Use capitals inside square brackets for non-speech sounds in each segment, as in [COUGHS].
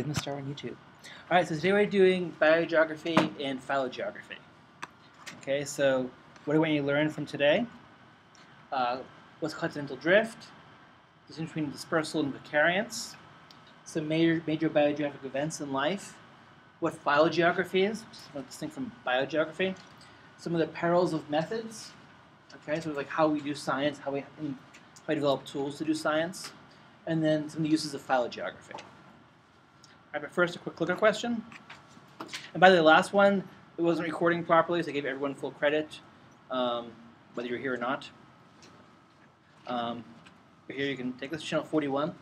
give them a star on YouTube. All right, so today we're doing biogeography and phylogeography. Okay, so what do we want you to learn from today? Uh, what's continental drift? The difference between dispersal and vicariance. Some major, major biogeographic events in life. What phylogeography is, which is distinct from biogeography. Some of the perils of methods. Okay, so like how we do science, how we, how we develop tools to do science. And then some of the uses of phylogeography. Right, but first, a quick clicker question. And by the last one, it wasn't recording properly, so I gave everyone full credit, um, whether you're here or not. Um, here, you can take this channel 41.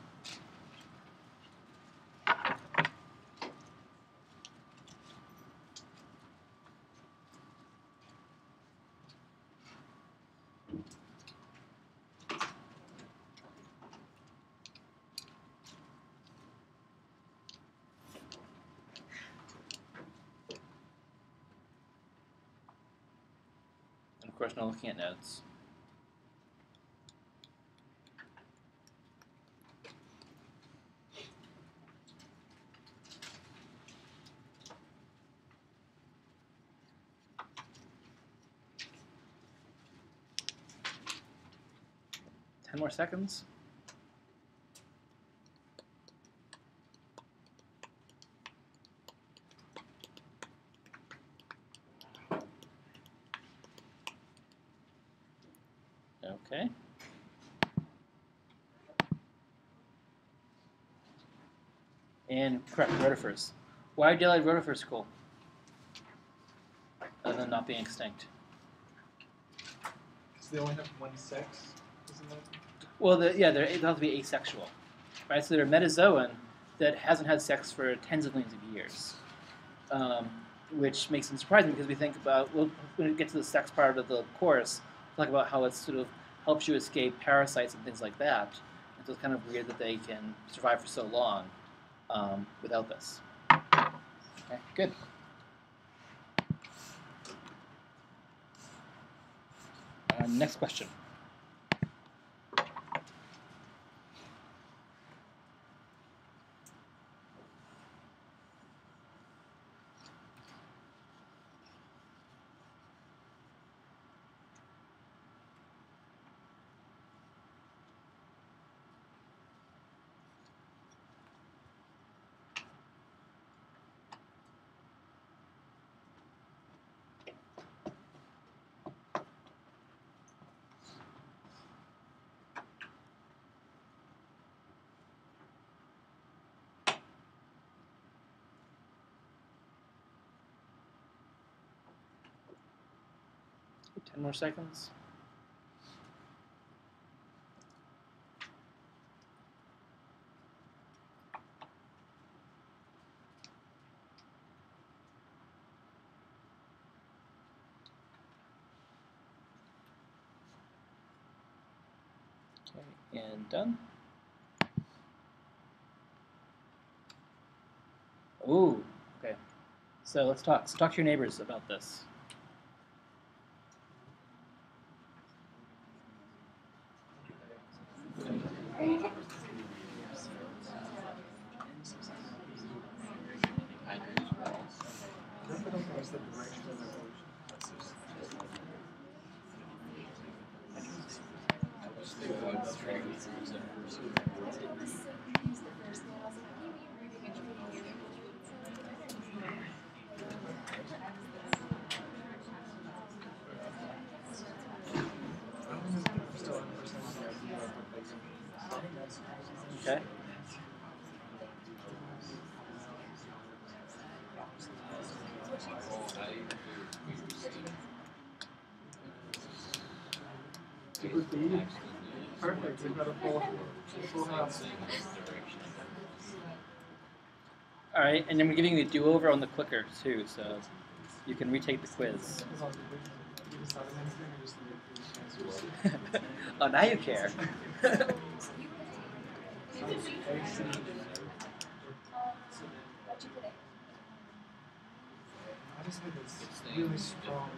10 more seconds. Okay. And correct, rotifers. Why are bdelloid rotifers cool? Other than not being extinct. Because they only have one sex. Well, the, yeah, they're, they have to be asexual, right? So they're a metazoan that hasn't had sex for tens of millions of years, um, which makes them surprising because we think about well, when we get to the sex part of the course, talk about how it sort of helps you escape parasites and things like that. And so it's kind of weird that they can survive for so long um, without this. Okay, good. Uh, next question. Ten more seconds. Okay, and done. Ooh, okay. So let's talk. Let's talk to your neighbors about this. What if I don't use the direction of evolution? I don't know if I'm still understand the idea of replacement. Okay. Super speed. Perfect. We've got a full, full house. All right, and then we're giving you a do-over on the clicker too, so you can retake the quiz. As long as we decide on anything, or just leave it to the oh, now you care. [LAUGHS] I just have this really strong.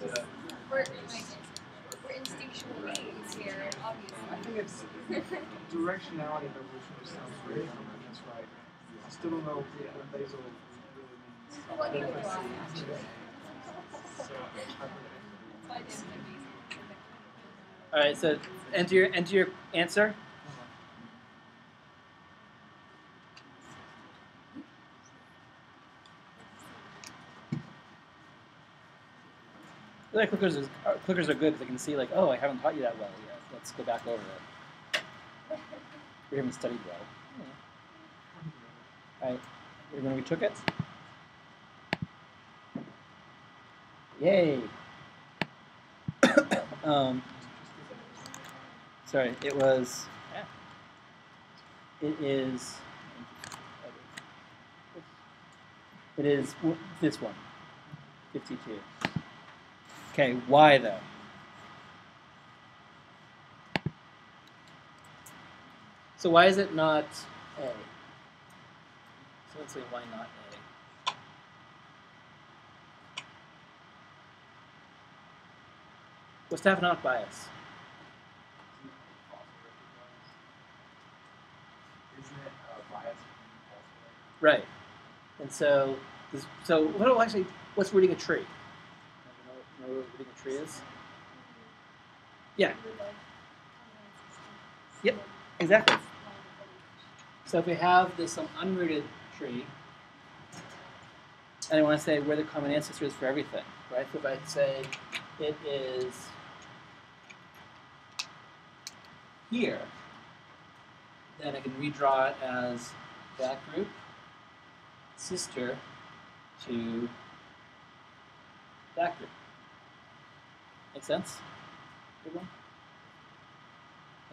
We're, we're instinctual beings here, obviously. saying it's directionality of evolution which sounds great. I don't know if that's right. I still don't know what basal really means. What do you But want? see- So, I think- All right, so enter your enter your answer. Like clickers is, uh, clickers are good because they can see like, oh, I haven't taught you that well yet. Let's go back over it. We haven't studied well. All right, we took it. Yay. [COUGHS] um, sorry, it was. It is. It is this one. 52. Okay, why though? So why is it not A? So let's say why not A? What's not bias? Right. And so, so what actually, what's rooting a tree? Know what a tree is? Yeah, Yep. exactly. So if we have this um, unrooted tree, and I want to say where the common ancestor is for everything, right? So if I say it is here, then I can redraw it as that group, sister to that group. Make sense? Everyone?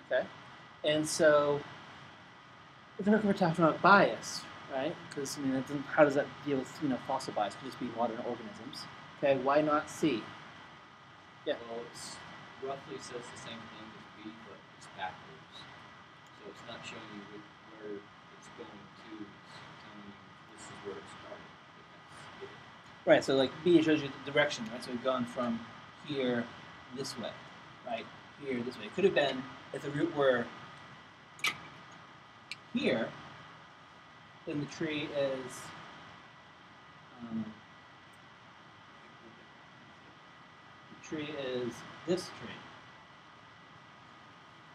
Okay. And so, if we're talking about bias, right? Because I mean, how does that deal with you know fossil bias? It could just be modern organisms. Okay. Why not C? Yeah. Well, it's roughly says the same thing as B, but it's backwards. So it's not showing you where it's going to. It's telling you this is where it started. Right. So like B shows you the direction, right? So we've gone from here this way, right? Here this way. It could have been if the root were here, then the tree is. Um, the tree is this tree.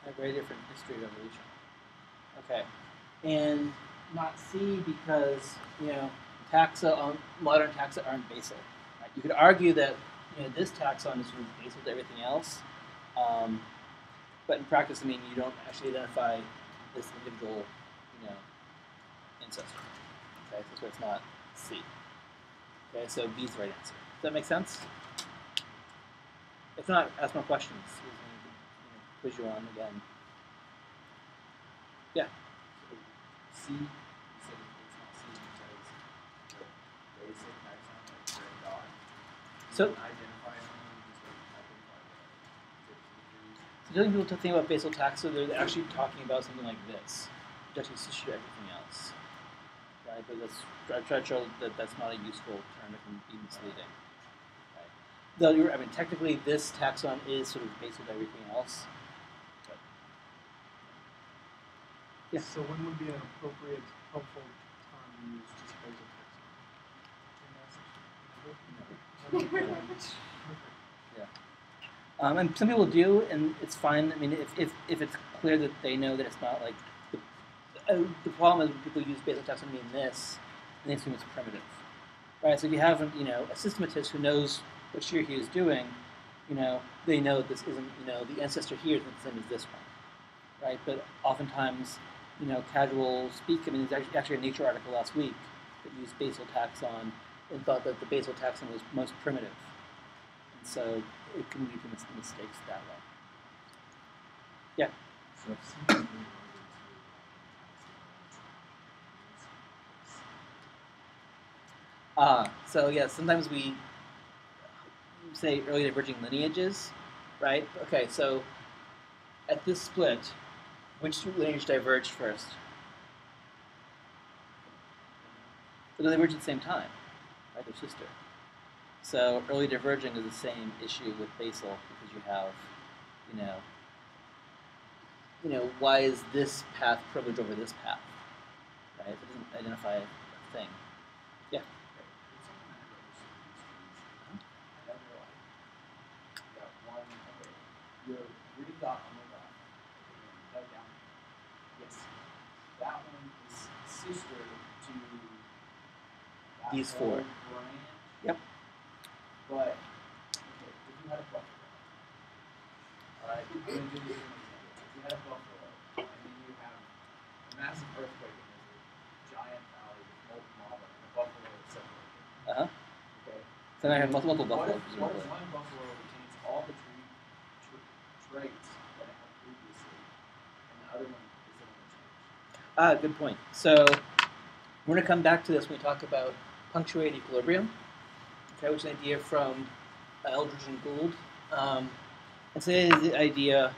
A very different history of evolution. Okay, and not C because you know taxa on modern taxa aren't basal. Right? You could argue that you know this taxon is sort of basal to everything else, um, but in practice, I mean, you don't actually identify this individual, you know, ancestor. Okay, so it's not C. Okay, so B is the right answer. Does that make sense? If not, ask more questions. We can, you know, you on again. Yeah. Said C because the basic taxon, like red dot. you So- can identify someone just like typing by the tips of the trees. So telling people to think about basal taxa, they're actually talking about something like this, juxtaposition to everything else. Right? But that's I try to show that that's not a useful term. It can be misleading. Right? Though you're, I mean, technically, this taxon is sort of basal to everything else. But, Yeah. So when would be an appropriate, helpful time to use just basal text? [LAUGHS] [LAUGHS] um, and some people do, and it's fine. I mean, if, if, if it's clear that they know that it's not like the, uh, the problem is when people use basal taxon mean this, and they assume it's primitive, right? So if you have, you know, a systematist who knows what shear he is doing, you know, they know that this isn't, you know, the ancestor here isn't the same as this one, right? But oftentimes, you know, casual speak. I mean, there's actually, a Nature article last week that used basal taxon and thought that the basal taxon was most primitive, so it can lead to mis- mistakes that way. Yeah. So Ah, so yeah, sometimes we say early diverging lineages, right? Okay, so at this split, which lineage diverged first? So they diverged at the same time, right? Their sister. So early diverging is the same issue with basal because you have, you know, you know, why is this path privileged over this path? Right? It doesn't identify a thing. Yeah. Yes, that one is sister to These four. Whole branch. Yep. But okay, if you had a buffalo, all right, I'm gonna give you an example. If you had a buffalo, and then you have a massive earthquake and there's a giant valley with molten lava, and the buffalo is separated. Uh huh. Okay. So now I have multiple What buffalo, if, what if one buffalo retains all the tree, tr- traits that it had previously, and the other one is the one that changed? Ah, good point. So we're going to come back to this when we talk about punctuated equilibrium, an idea from uh, Eldredge and Gould. Um, and is the idea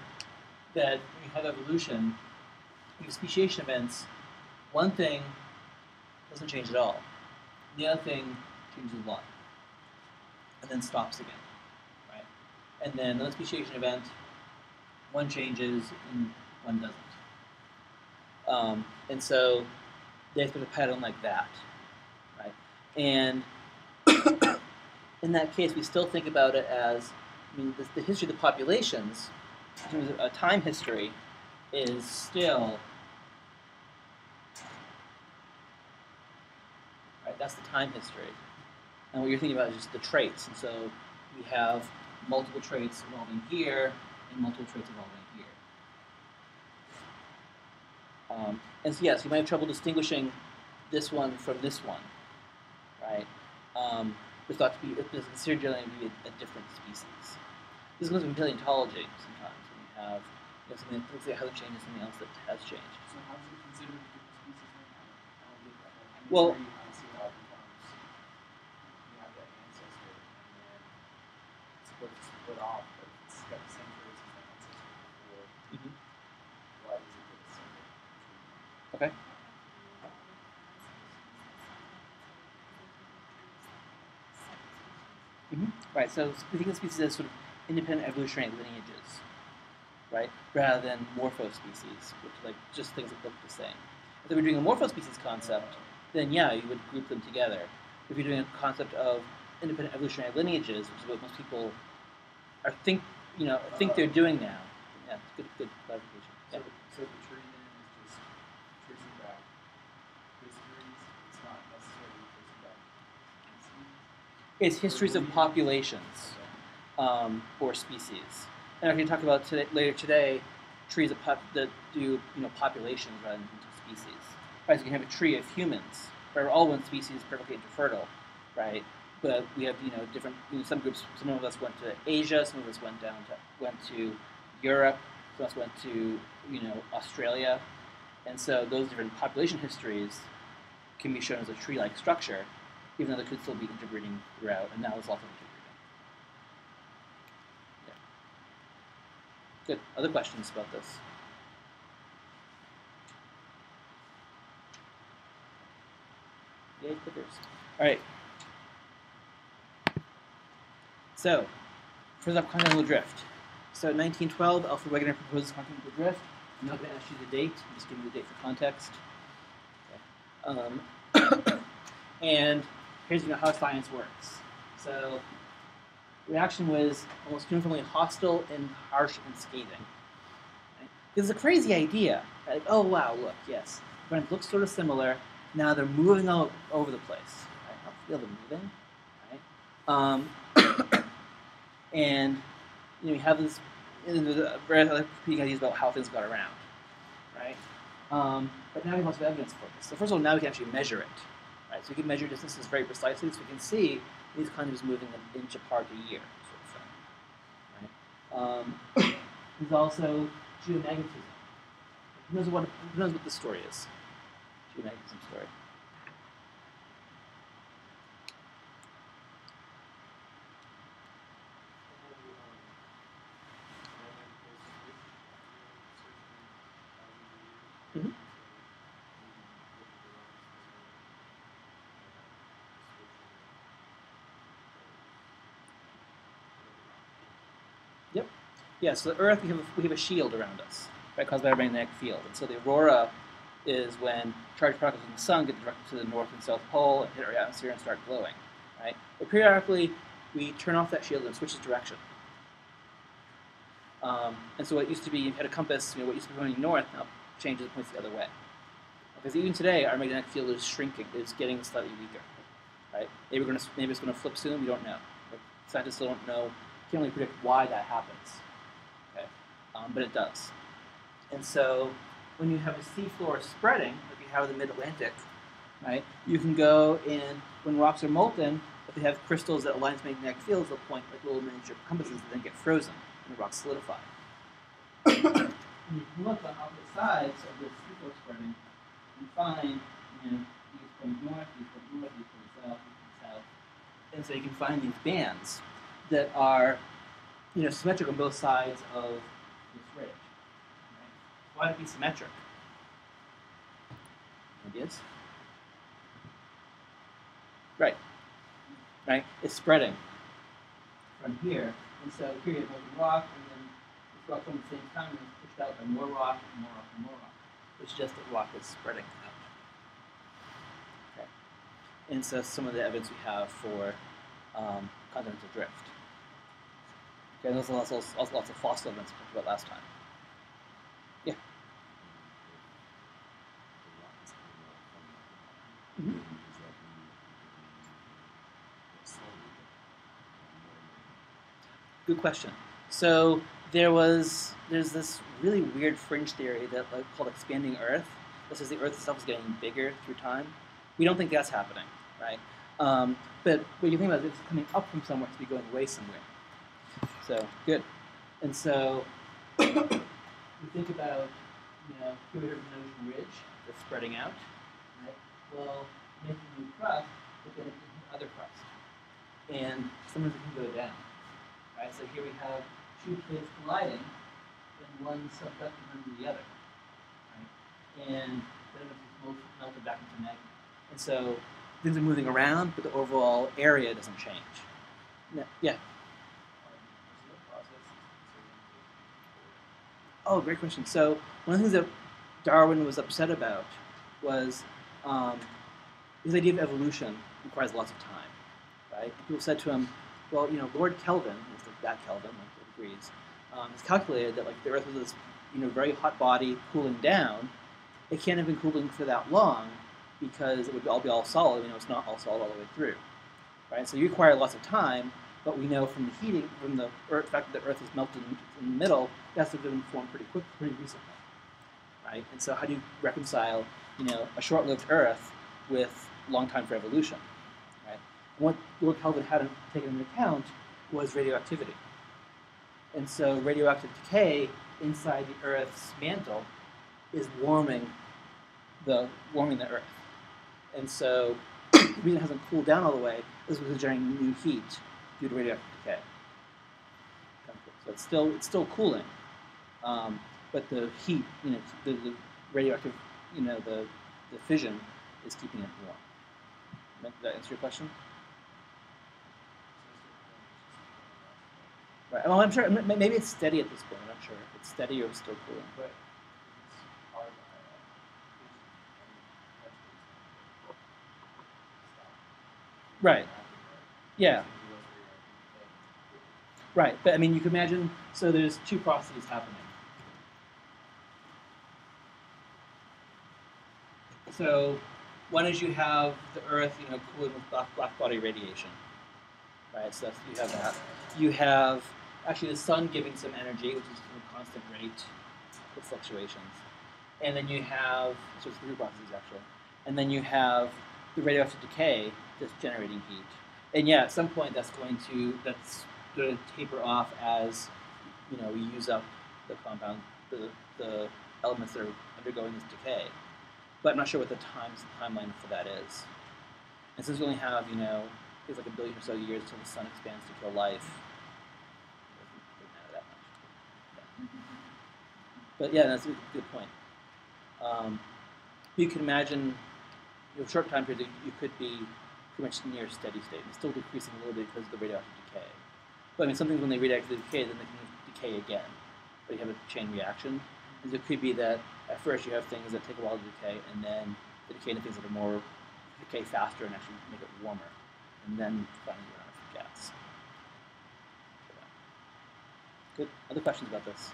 that you have evolution, you have speciation events, one thing doesn't change at all. The other thing changes a lot, and then stops again, right? And then another speciation event, one changes and one doesn't. Um, and so they expect a pattern like that, right? And in that case, we still think about it as, I mean, the, the history of the populations, in terms of a time history, is still, right? That's the time history. And what you're thinking about is just the traits. And so we have multiple traits evolving here and multiple traits evolving here. Um, and so yes, you might have trouble distinguishing this one from this one, right? Um, it's thought to be it's considered generally to be a, a different species. This goes in paleontology sometimes when you have you know, something that looks like how it changes something else that has changed. So how is it considered a different species right now? I don't that. Like, Well- sure you kind of see how it becomes. You have that ancestor, and then it's supposed split off, but it's got the same traits as the ancestor before. Mhm. Why does it separate treatment? Okay. Hmm Right. So we think of species as sort of independent evolutionary lineages, right, rather than morphospecies, which are like just things that look the same. If we're doing a morphospecies concept, then yeah, you would group them together. If you're doing a concept of independent evolutionary lineages, which is what most people are think you know think they're doing now, yeah, good good clarification. Yeah. so the tree then is just tracing back histories. It's not necessarily tracing back species. It's histories of populations um, or species. And I can talk about today, later today trees pop, that do you know populations rather than species. Right, so you can have a tree of humans, where we're all one species, perfectly interfertile, right? But we have you know different you know, some groups. Some of us went to Asia, some of us went down to went to Europe, some of us went to you know Australia, and so those different population histories can be shown as a tree-like structure, even though they could still be interbreeding throughout, and now there's lots of interbreeding. Yeah. Good. Other questions about this? Yay, clickers. All right. So, first up, continental drift. So, 1912, Alfred Wegener proposes continental drift. I'm not going to ask you the date. I'm just giving you the date for context. Okay. Um, [COUGHS] and here's how science works. So, reaction was almost uniformly hostile and harsh and scathing. Right? It's a crazy idea. Like, oh wow, look, yes, brands look sort of similar. Now they're moving all over the place. Right? I don't feel them moving. Right? Um, [COUGHS] and you know, you have this and various other competing ideas about how things got around. Right? Um, but now we have lots of evidence for this. So first of all, now we can actually measure it. Right? So we can measure distances very precisely, so we can see these condoms moving an inch apart a year, sort of thing. Right? Um, [COUGHS] there's also geomagnetism. Who knows what who knows what this story is? Geomagnetism story. Yeah, so the Earth we have a, we have a shield around us, right, caused by a magnetic field. And so the aurora is when charged particles from the sun get directed to the north and south pole and hit our atmosphere and start glowing, right? But periodically, we turn off that shield and it switches direction. Um, and so what used to be, you had a compass, you know, what used to be pointing north now changes and points the other way. Because even today, our magnetic field is shrinking, it's getting slightly weaker, right? Maybe, we're gonna, maybe it's going to flip soon, we don't know. Scientists still don't know, can't really predict why that happens, okay? Um, but it does. And so when you have a seafloor spreading, like you have in the mid-Atlantic, right, you can go and when rocks are molten, if they have crystals that align to magnetic fields, they'll point like little miniature compasses that then get frozen and the rocks solidify. [COUGHS] and you can look on opposite sides of this seafloor spreading and find, you know, these point north, these point north, these point south, these point south. And so you can find these bands that are, you know, symmetric on both sides of this ridge. Right? Why would it be symmetric? Ideas? Right. Right? It's spreading from here. And so here you have molten rock, and then this rock from the same time and is pushed out by more rock, and more rock, and more rock. It's just that rock is spreading out. Okay. And so some of the evidence we have for um, continental drift. Okay, there's also, also lots of fossil evidence we talked about last time. Yeah. Good question. So there was there's this really weird fringe theory that like called expanding Earth. This is the Earth itself is getting bigger through time. We don't think that's happening, right? Um, but what you think about it, it's coming up from somewhere to be going away somewhere. So good. And so [COUGHS] you think about you know here we have an ocean ridge that's spreading out, right? Well, making new crust, but then it can other crust, and sometimes it can go down. Right, so here we have two plates colliding, and one subducting under the other. Right? And then it's melt- melted back into magma. And so things are moving around, but the overall area doesn't change. No, yeah. Oh, great question. So one of the things that Darwin was upset about was um, his idea of evolution requires lots of time, right? People said to him, well, you know, Lord Kelvin, that Kelvin, like degrees, um, has calculated that like the Earth was this, you know, very hot body cooling down. It can't have been cooling for that long because it would all be all solid. You know, it's not all solid all the way through, right? So you require lots of time. But we know from the heating, from the earth, fact that the Earth is melted in, the middle, that's been formed pretty quick, pretty recently, right? And so how do you reconcile, you know, a short-lived Earth with long time for evolution, right? What Lord Kelvin hadn't taken into account was radioactivity. And so radioactive decay inside the Earth's mantle is warming the warming the Earth. And so [CLEARS THROAT] the reason it hasn't cooled down all the way is because it's generating new heat due to radioactive decay. So it's still it's still cooling, um, but the heat, you know, the, the radioactive, you know, the the fission is keeping it warm. Did that answer your question? Right. Well, I'm sure maybe it's steady at this point. I'm not sure if it's steady or it's still cooling. But Right. Yeah. Right. But I mean, you can imagine. So there's two processes happening. So one is you have the Earth, you know, cooling with black, black body radiation. Right. So that's, you have that. You have actually the sun giving some energy, which is a constant rate with fluctuations. And then you have so it's three processes actually. And then you have the radioactive decay that's generating heat. And yeah, at some point that's going to that's going to taper off as you know we use up the compound, the, the elements that are undergoing this decay. But I'm not sure what the times timeline for that is. And since we only have you know it's like a billion or so years until the sun expands to kill life. But yeah, that's a good point. Um, you can imagine, you know, short time period, you could be pretty much near steady state. It's still decreasing a little bit because of the radioactive decay. But I mean, some things when they radioactively decay, then they can decay again. But you have a chain reaction. And Because it could be that at first you have things that take a while to decay, and then they decay into things that are more decay faster and actually make it warmer, and then finally you run out of gas. Good. Other questions about this?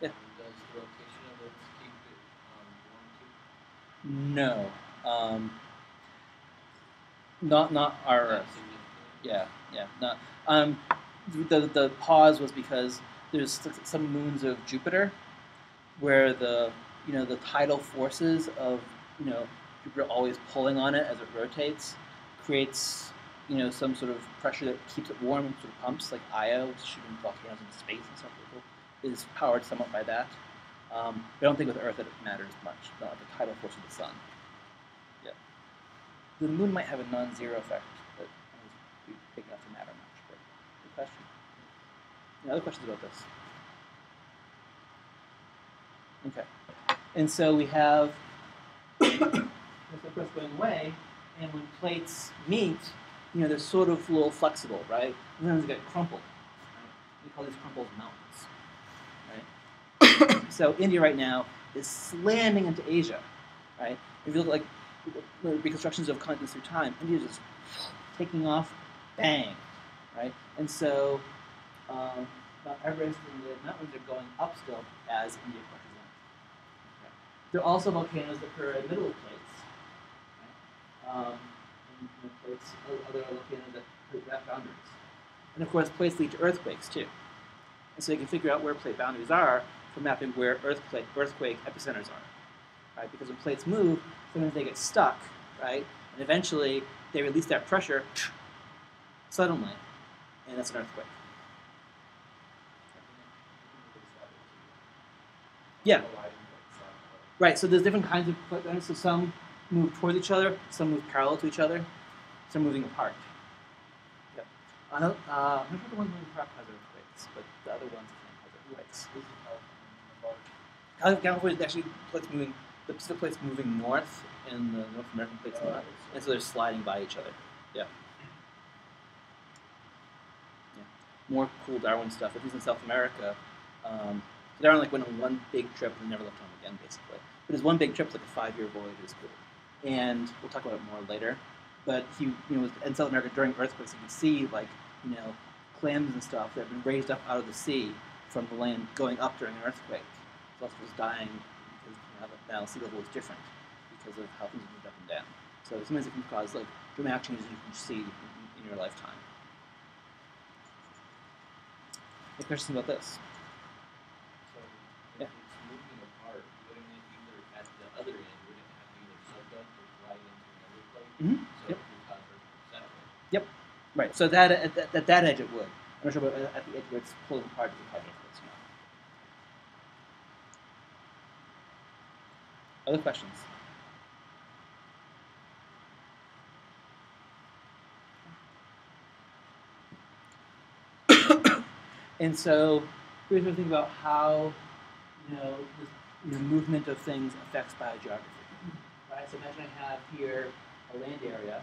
Yeah. Does the rotation of it keep it um, warm too? No. Um, not not our Earth. Yeah, yeah, not. Um, the the pause was because there's some moons of Jupiter where the you know the tidal forces of you know Jupiter always pulling on it as it rotates creates you know some sort of pressure that keeps it warm and sort of pumps like Io, shooting volcanoes into space and stuff. like that, Is powered somewhat by that. Um, I don't think with Earth that it matters much. The tidal force of the sun. Yeah. The moon might have a non-zero effect, won't be big matter much. But good question. Any other questions about this? Okay. And so we have the going away, and when plates meet, you know, they're sort of a little flexible, right? Sometimes they get crumpled. Right? We call these crumples mountains. Right? [COUGHS] so India right now is slamming into Asia, right? If you look at like reconstructions of continents through time, India is just taking off, bang, right? And so um, Mount Everest and the mountains are going up still as India pushes in. Okay. There are also volcanoes that occur in middle of plates. Right? Um, and, plates, other volcanoes that create that boundaries. And of course, plates lead to earthquakes too. And so you can figure out where plate boundaries are from mapping where earthquake, earthquake epicenters are. Right? Because when plates move, sometimes they get stuck, right? And eventually they release that pressure suddenly, and that's an earthquake. Yeah. Right, so there's different kinds of plate boundaries. So some move towards each other, some move parallel to each other, some moving apart. Yep. Uh, I'm not sure the ones moving apart has earthquakes, but the other ones think have earthquakes. Cal- California actually plates moving, the Pacific plate's moving north, and the North American plate's not. And so they're sliding by each other. Yeah. Yeah. More cool Darwin stuff. If he's in South America, um, Darwin like went on one big trip and never left home again, basically. But his one big trip was like a five-year voyage. Cool. And we'll talk about it more later. But he, you know, was in South America during earthquakes. You could see like, you know, clams and stuff that had been raised up out of the sea from the land going up during an earthquake. So was dying because you know, now sea level is different because of how things have moved up and down. So sometimes it can cause like dramatic changes you can see in your lifetime. Any questions about this? So if Yeah. it's moving apart, wouldn't it either at the other end, would it have to either subduct or slide into another plate? Mhm. So Yep. it would cause earthquakes that way. Right. So that at, that, at that edge it would. I'm not sure about at the edge where it's pulling apart it would cause earthquakes. Other questions? And so we here's the thing about how you know the, the movement of things affects biogeography. Right. So imagine I have here a land area,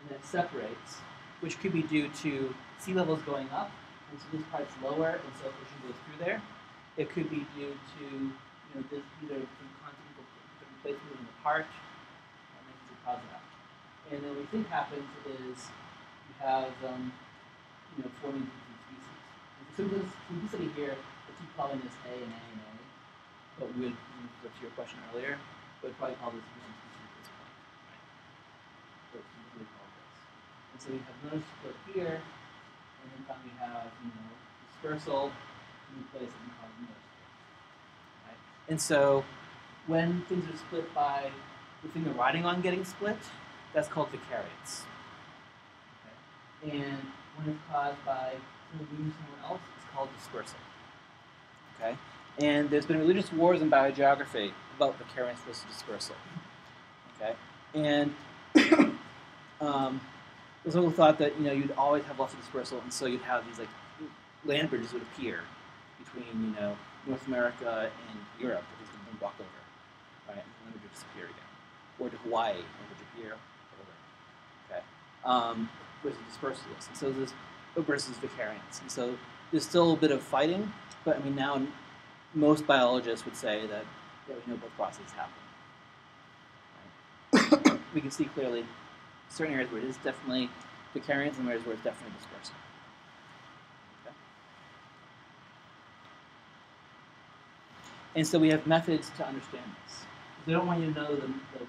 and then it separates, which could be due to sea levels going up, and so this part's lower, and so ocean goes through there. It could be due to you know this either from continental different places moving apart, that makes it cause that. And then what we think happens is you have um, you know forming And this study here, I keep calling this A and A and A, but we would, to your question earlier, would probably call this at this point, right? This. And so we have another split here, and then finally we have, you know, dispersal, new place we call another split. Right? And so when things are split by the thing they're riding on getting split, that's called vicariance. Okay? And when it's caused by someone moving someone else, it's called dispersal. Okay? And there's been religious wars in biogeography about the vicariance versus dispersal. Okay? And [COUGHS] um, there's also thought that you know you'd always have lots of dispersal, and so you'd have these like land bridges would appear between you know North America and Europe that these would walk over, right? And then it would disappear again, or to Hawaii, and would appear over. Okay, um, versus dispersalist, and so this versus vicariance, and so there's still a bit of fighting, but I mean now most biologists would say that yeah, we know both processes happen. Right? [COUGHS] we can see clearly certain areas where it is definitely vicariance and areas where it's definitely dispersal. Okay? And so we have methods to understand this. They don't want you to know the, the,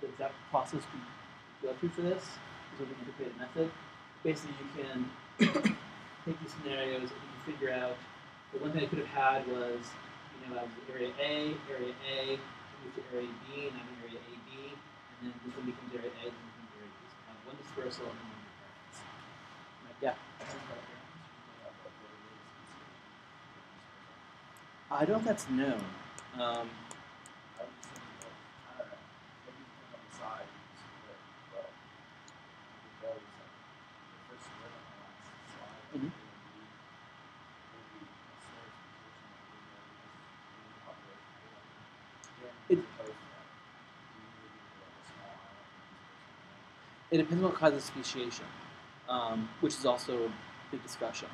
the exact process we go through for this. This is an integrated method. Basically, you can take these scenarios and you can figure out the one thing I could have had was, you know, I was area A, area A, move to area B, and I'm in area AB, and then this one becomes area A, and becomes area B. So I have one dispersal and then one vicariance. Right, yeah. I don't know if that's known. Um, it depends on what causes speciation, um, which is also a big discussion,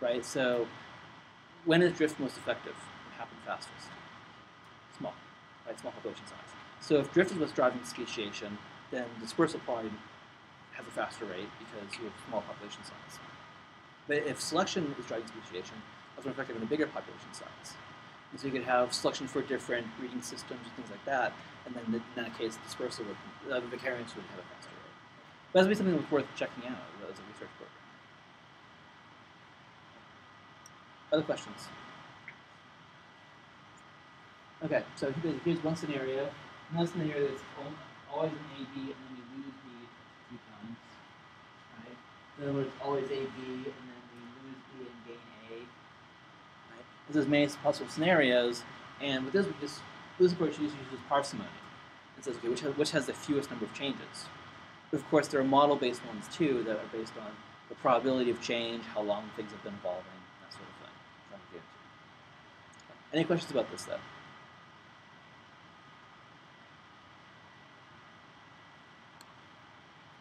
right? So, when is drift most effective? It happens fastest. Small, right? Small population size. So, if drift is what's driving speciation, then dispersal probably has a faster rate because you have small population size. But if selection is driving speciation, that's more effective in a bigger population size. And so you could have selection for different breeding systems and things like that, and then in that case, dispersal would, uh, the vicariance would have a faster rate. But that would be something that's worth checking out as a research program. Other questions? Okay, so here's, one scenario. Another scenario that's always an AB and then we lose B two times, right? In other words, always AB and then we lose B and gain A. Right? There's as many possible scenarios, and with this, just this approach uses parsimony. It says, okay, which has, which has the fewest number of changes? Of course, there are model-based ones too that are based on the probability of change, how long things have been evolving, that sort of thing. Any questions about this though?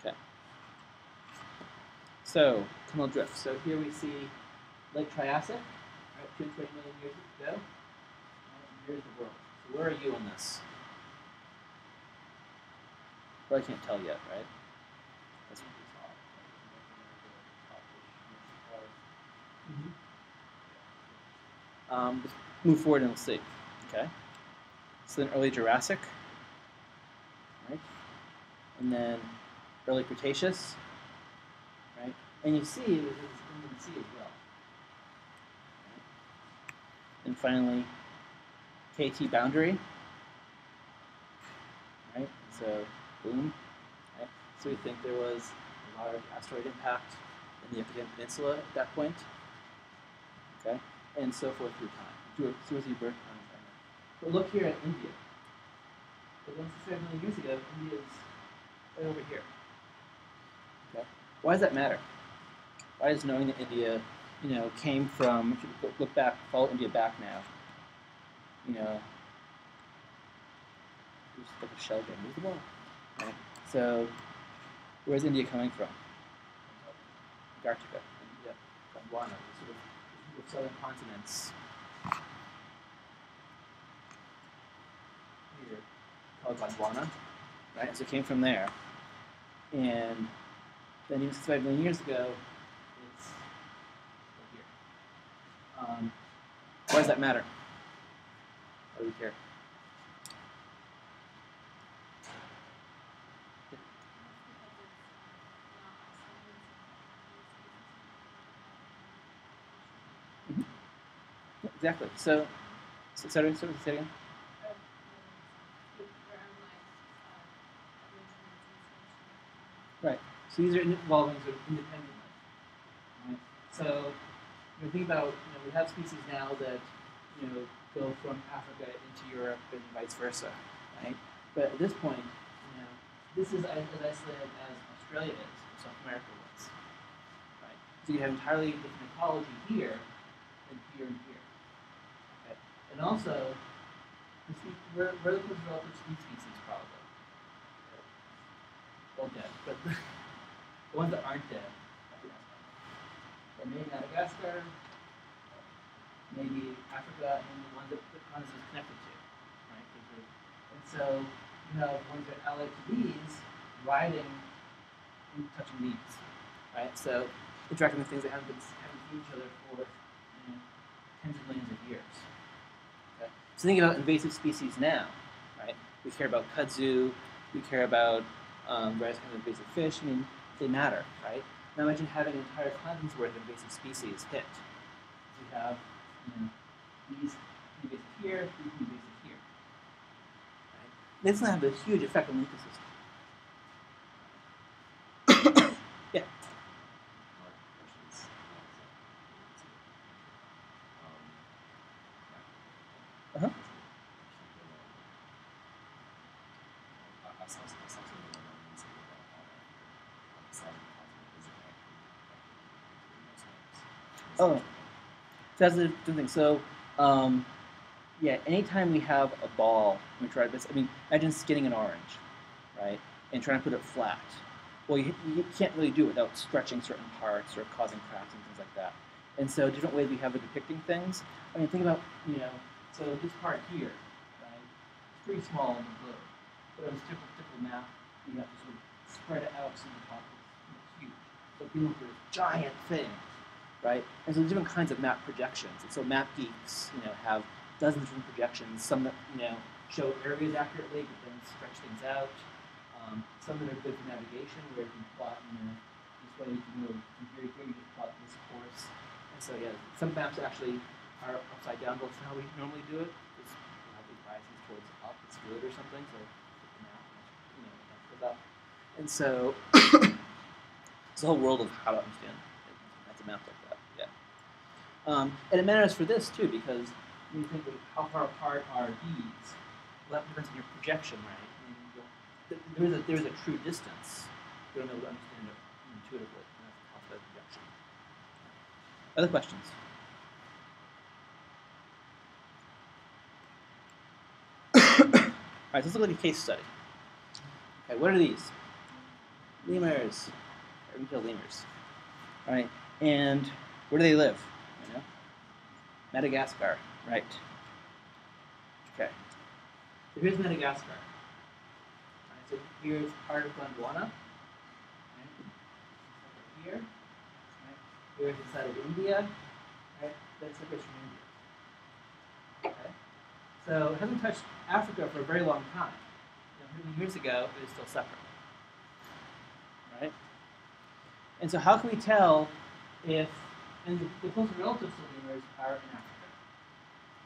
Okay. So, tunnel drift. So here we see Late Triassic, right, 220 million years ago. And here's the world. So where are you on this? Well, I can't tell yet, right? That's Um, let's move forward and we'll see. Okay. So then early Jurassic, right? And then early Cretaceous, right? And you see it was Inland Sea as well. Right? And finally, KT boundary, right? So boom, right? So we think there was a large asteroid impact in the Yucatan Peninsula at that point, okay? And so forth through time, through, through the birth time. But look here at India. But 167 million years ago, India is right over here. Okay? Why does that matter? Why does knowing that India, you know, came from, if you look- back, follow India back now, you know, there's like a shell game, where's the ball? Right? So, where's India coming from? Antarctica, India, Gondwana, sort of the southern continents. Here, called Gondwana, right? So it came from there. And then even 65 million years ago, it's right here. Um, why does that matter? Why do we care? Exactly. So, so sorry, sorry, say again. Right. So these are evolving sort of independently. Right. So you know, think about you know we have species now that you know go from Africa into Europe and vice versa, right? But at this point, you know, this is as isolated as Australia is, or South America was, right? So you have entirely different ecology here than here and here. And also, we're, we're the closest relative to these species probably well dead, but [LAUGHS] the ones that aren't dead, or maybe Madagascar, maybe Africa and the ones that the continent is connected to, right? And so you have ones that are allied to these riding and touching these, right? So interacting with things that haven't been haven't seen each other for you know, tens of millions of years. So think about invasive species now, right? We care about kudzu, we care about um, various kinds of invasive fish. I mean, they matter, right? Now imagine having an entire continent's worth of invasive species hit. We have, you know, these invasive here, these invasive here. Right? This to have a huge effect on the ecosystem. yeah. Mark, questions? Um, Uh-huh. I, I saw, I saw something on recently about how like the size of the continent isn't Oh. actually affected in most ways. So that's the thing. So, um, yeah, anytime we have a ball, we try this. I mean, imagine skinning an orange, right, and trying to put it flat. Well, you, you can't really do it without stretching certain parts or causing cracks and things like that. And so, different ways we have of depicting things. I mean, think about you know, so this part here, right, it's pretty small on the globe, but on this typical, typical map, you have to sort of spread it out so the top is huge. So you look for this giant thing, right? And so there's different kinds of map projections. And so map geeks, you know, have dozens of different projections. Some that you know show areas accurately, but then stretch things out. Um, some that are good for navigation, where you can plot, you know, this way you can go from here to here. You just plot this course. And so yeah, some maps actually are upside down, that's how we normally do it. Have these biases towards up, it's good or something. So you know, that goes up. And so [COUGHS] it's a whole world of how to understand that's a map. Yeah. Um, and it matters for this too because when you think of how far apart are these, well, that depends on your projection, right? I mean, there's a there's a true distance. You don't know to understand it intuitively, that's by projection. Other questions? All right, so let's look at a case study. Okay, what are these? Lemurs. Or we lemurs. All right, and where do they live? Madagascar, right? Okay. So here's Madagascar. Right, so here's part of Gondwana. Right? Over here. Right? Here's the side of India. Right? That's separates from India. Okay. So it hasn't touched Africa for a very long time. You know, 100 years ago, it was still separate. Right? And so how can we tell if, and the, closer relatives to lemurs are in Africa.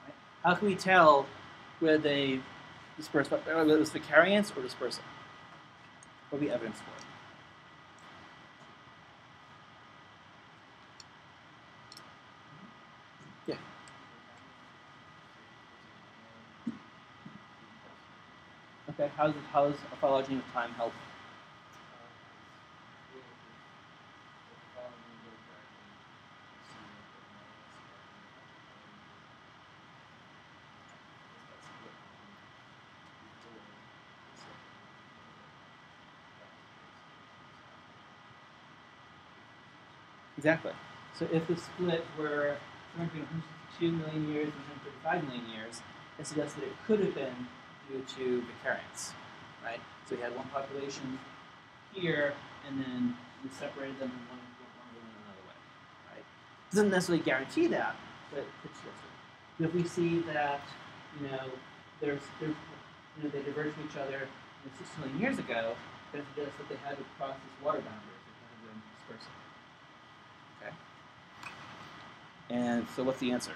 Right? How can we tell whether they disperse, uh, whether it was vicariance or dispersal? What would be evidence for it? Yeah. Okay, how does, how does a phylogeny of time help? Exactly. So if the split were somewhere between 162 million years and 135 million years, it suggests that it could have been due to vicariance, right? So we had one population here, and then we separated them in one, one way and another way, right? Doesn't necessarily guarantee that, but it could it. If we see that, you know, there's, there's you know, they diverged from each other you know, six million years ago, then it suggests that they had to cross this water boundary, to disperse it. Okay. And so, what's the answer?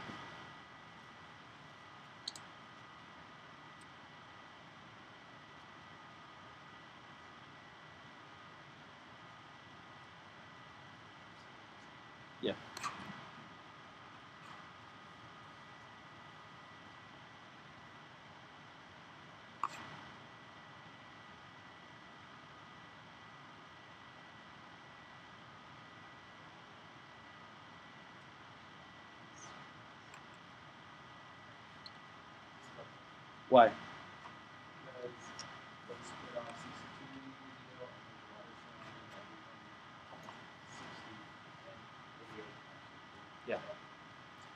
Why? Yeah.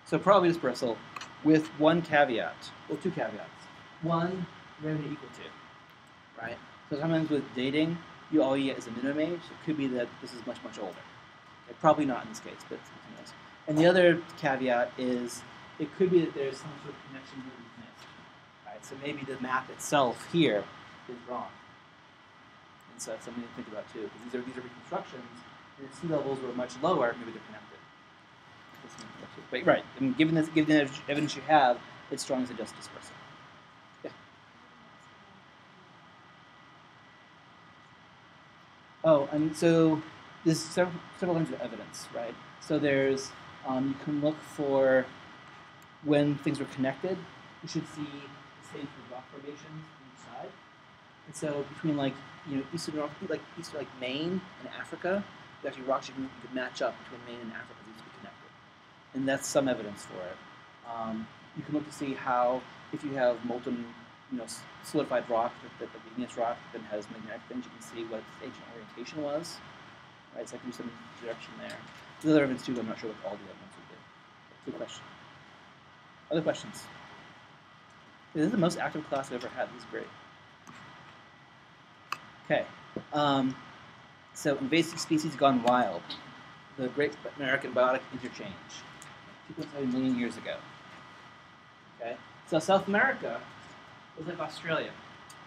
So probably dispersal with one caveat. Well, two caveats. One, gravity equal to, right? So sometimes with dating, you all you get is a minimum age. It could be that this is much, much older. Okay, probably not in this case, but something else. And the other caveat is it could be that there's some sort of connection that we've missed, right? So maybe the map itself here is wrong. And so that's something to think about too, because these are these are reconstructions, and if sea levels were much lower, maybe they're connected. That's something to think about too. But right, I mean, given this, given the evidence you have, it strongly suggests dispersal. Yeah. Oh, and so there's several, several kinds of evidence, right? So there's um, you can look for when things were connected. You should see same sort rock formations on each side. And so between like you know eastern North, like eastern like Maine and Africa, there's actually rocks you can, you match up between Maine and Africa. These be connected, and that's some evidence for it. Um, you can look to see how if you have molten, you know, solidified rock, that, the igneous rock that has magnetic things, you can see what its ancient orientation was. Right, so I can do some direction there. There's other evidence too, I'm not sure what all the evidence would be. Good question. Other questions? This is the most active class I've ever had. This is great. Okay. Um, so invasive species gone wild. The Great American Biotic Interchange. 2.7 million years ago. Okay. So South America was like Australia.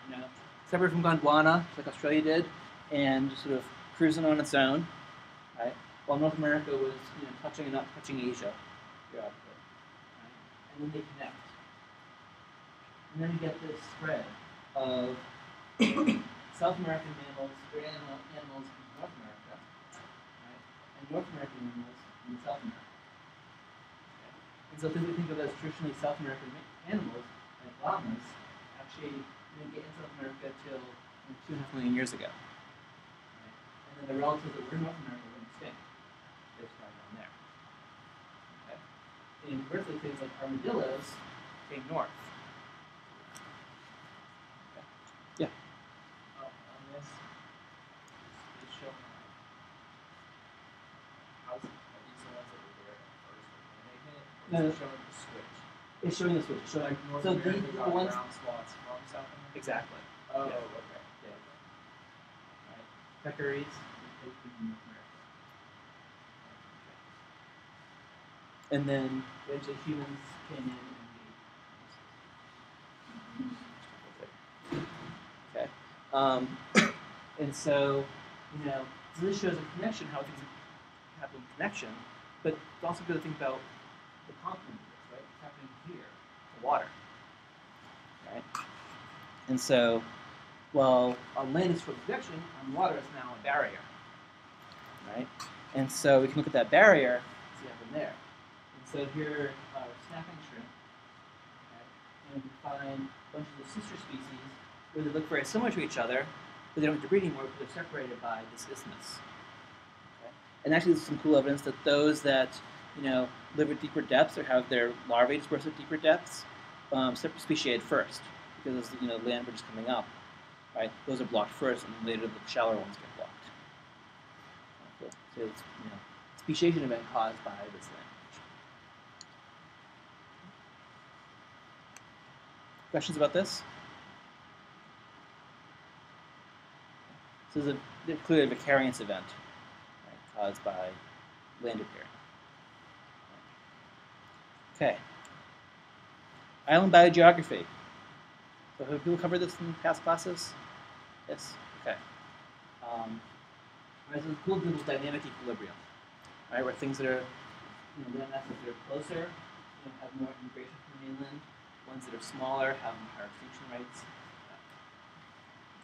You know, separate from Gondwana, like Australia did, and just sort of cruising on its own. Right. While North America was, you know, touching and not touching Asia. Right? And then they connect. And then you get this spread of [COUGHS] South American mammals, or animal, animals in North America, right? and North American mammals in South America. Okay? And so things we think of as traditionally South American ma- animals, like llamas, actually didn't get into South America till two and a half million years ago. Right? And then the relatives that were in North America went extinct. They started down there. Okay? And conversely, things like armadillos came north. Yeah. Uh, on this, it's showing like, how's, are these the ones that were there at first when they hit? Or No, no. showing the switch? It's showing the switch. It's showing Like North so America got the ones brown spots from South America? exactly. Oh, Yeah. okay. Yeah. Right. Peccaries. they came from North America. And then eventually humans came in and. Okay. Um, [COUGHS] and so, you know, so this shows a connection, how things happen in connection, but it's also good to think about the complement this, right? It's happening here, the water. Right? And so, well, on land is for convection, on water it's now a barrier. Right? And so we can look at that barrier, see happened there. And so here are snapping shrimp. Okay? And we find bunches of the sister species where they look very similar to each other, but they don't to breed anymore because they're separated by this isthmus. Okay? And actually, there's some cool evidence that those that you know live at deeper depths or have their larvae dispersed at deeper depths um, sep- speciate first because you know land bridges coming up, right? Those are blocked first, and then later the shallower ones get blocked. Okay, So it's you know speciation event caused by this land. bridge. Questions about this? This is a clearly a vicariance event right, caused by land appearing. Okay. Island biogeography. So have people covered this in past classes? Yes? Okay. Um, right, so cool with dynamic equilibrium. Right, where things that are you know, land masses that are closer you know, have more immigration from the mainland. Ones that are smaller have higher extinction rates.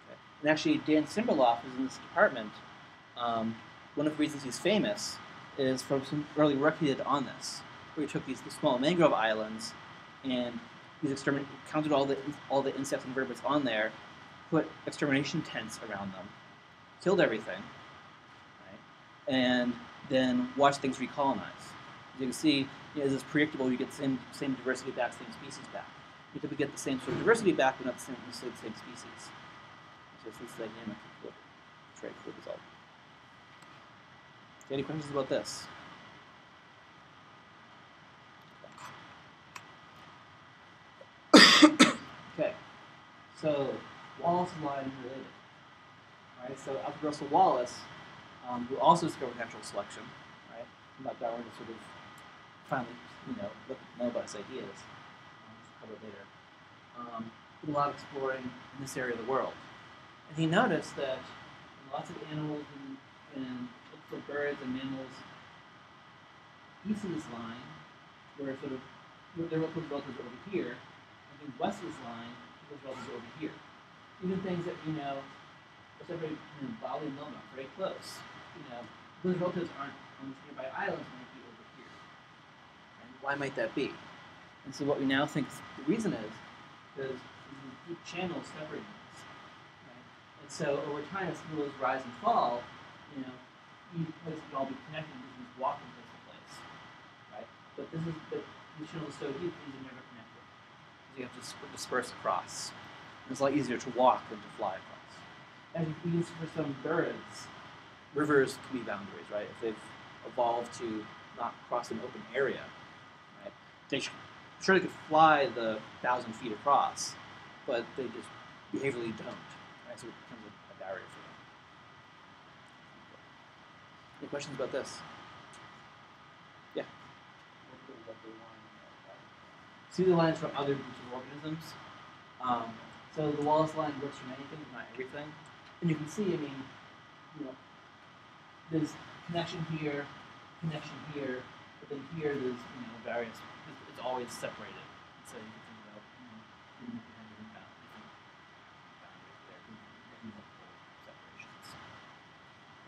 Okay. And actually, Dan Simberloff is in this department. Um, one of the reasons he's famous is from some early work he did on this, he took these small mangrove islands and he's extermin- counted all the all the insects and vertebrates on there, put extermination tents around them, killed everything, right, and then watched things recolonize. As you can see, you know, as it's predictable, you get the same same diversity back, same species back. You typically get the same sort of diversity back, but not the same the same species. So it's this dynamic. It's very cool result. Any questions about this? Okay. So Wallace and are related. Right? So Alfred Russel Wallace, um, who also discovered natural selection, right? About Darwin sort of finally, you know, look, know about his ideas. Um, cover later. Um, did a lot of exploring in this area of the world. And he noticed that lots of animals and, and for birds and mammals east of this line were sort of their close relatives over here, and things west of this line, close relatives over here. Even things that you know are separated you know, Bali and Milma, very close. You know, those relatives aren't on these nearby islands, might be over here. And why might that be? And so what we now think the reason is because these deep channels separating us. Right? And so over time, as sea levels rise and fall, you know, these places can all be connected because these walking place to place. Right? But this is but these channels are so deep these are never you have to disperse across. And it's a lot easier to walk than to fly across. And we use for some birds, rivers can be boundaries, right? If they've evolved to not cross an open area, right? They sure they could fly the thousand feet across, but they just behaviorally don't, right? So it becomes a, a barrier for them. Any questions about this? Yeah. See the lines from other groups of organisms. Um, so the Wallace line works from anything, not everything. And you can see, I mean, you know, there's connection here, connection here, but then here there's you know various. It's, always separated. So you can think about you know, different boundaries there, different multiple separations.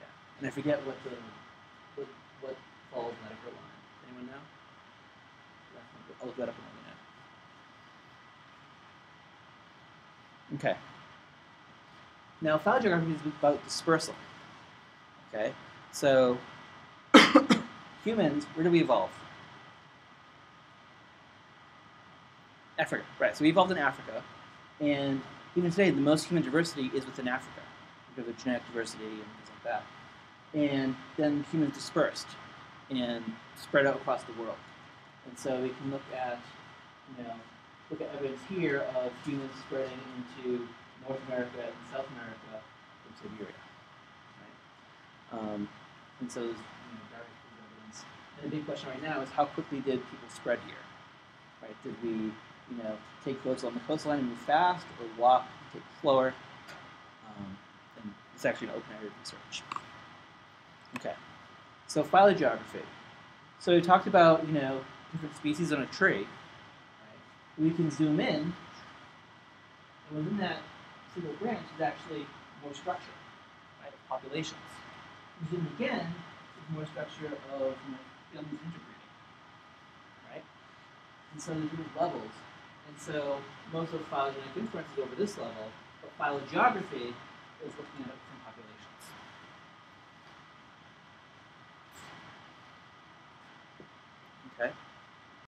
Yeah. And I forget what the what what follows Lydekker line. Anyone know? I'll look that up and let you know. Okay. Now, phylogeography is about dispersal. Okay, so [COUGHS] humans, where do we evolve? Africa, right? So we evolved in Africa, and even today, the most human diversity is within Africa because of genetic diversity and things like that. And then humans dispersed and spread out across the world. And so we can look at, you know, look at evidence here of humans spreading into North America and South America from Siberia. Right? Um, and so there's you know, evidence. And the big question right now is how quickly did people spread here? Right? Did we, you know, take photos on the coastline and move fast, or walk and take slower? Um, and it's actually an open area of research. Okay. So phylogeography. So we talked about, you know, different species on a tree. We can zoom in, and within that single branch is actually more structure, right, of populations. Zoom again, there's more structure of you know, families interbreeding, right? And so there's different levels. And so most of phylogenetic inference is over this level, but phylogeography is looking at it